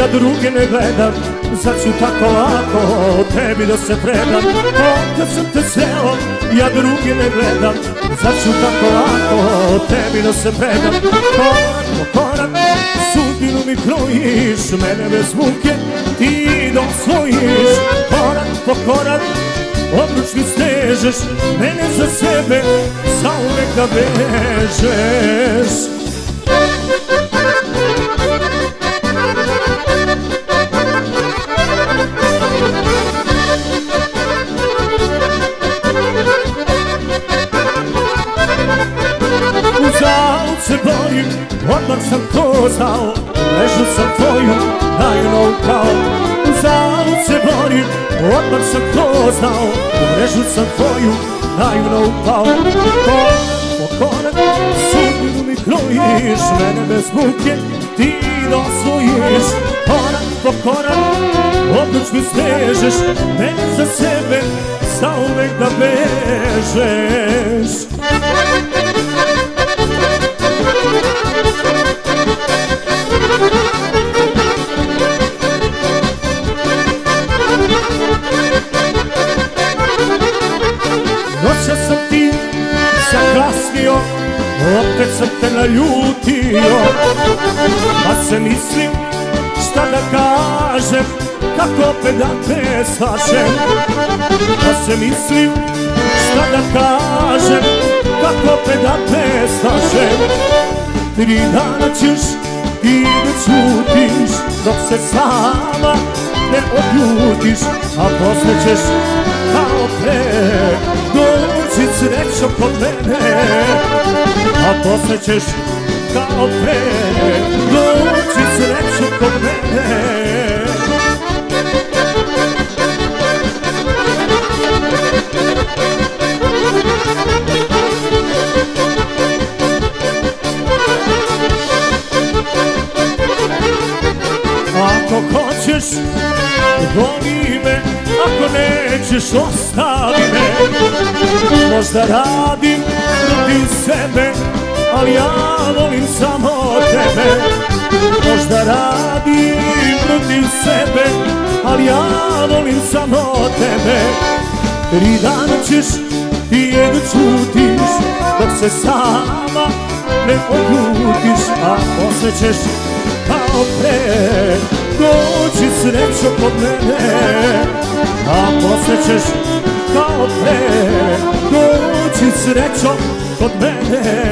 ja druge ne gledam Zar ću tako lako tebi da se predam? Kad sam te seo, ja druge ne gledam Zar ću tako lako tebi da se predam? Korak po korak, sudbinu mi krojiš Mene bez muke ti dosvojiš Korak po korak, obruč mi stežeš Mene za sebe zauvek da vežeš. Se borim, odmah sam to znao. Ležu sam tvoju najnou kao. U zalu se borim, odmah sam to znao. U mrežu sam tvoju naivno upao Korak po sudbinu mi krojiš Mene bez muke ti dosvojiš. Korak po korak, odluč mi stežeš Mene za sebe zauvek da bežeš Noća sam ti zakasnio, opet sam te naljutio. Pa se mislim šta da kažem, kako opet da te slažem Pa se mislim šta da kažem, kako opet da te slažem Tri dana ćeš i da čutiš, dok se sama ne odljutiš A posle ćeš kao pre srećo kod mene A posle ćeš kao pre doći srećo kod mene Ako hoćeš, voli me Ako nećeš, ostavi me. Možda radim protiv sebe Ali ja volim samo tebe. Možda radim protiv sebe Ali ja volim samo tebe. Tri dana ćeš ti da čutiš Dok se sama ne odljutiš A posle ćeš kao pre Dođi srećo kod mene, a posle kao pre Dođi srećo kod mene.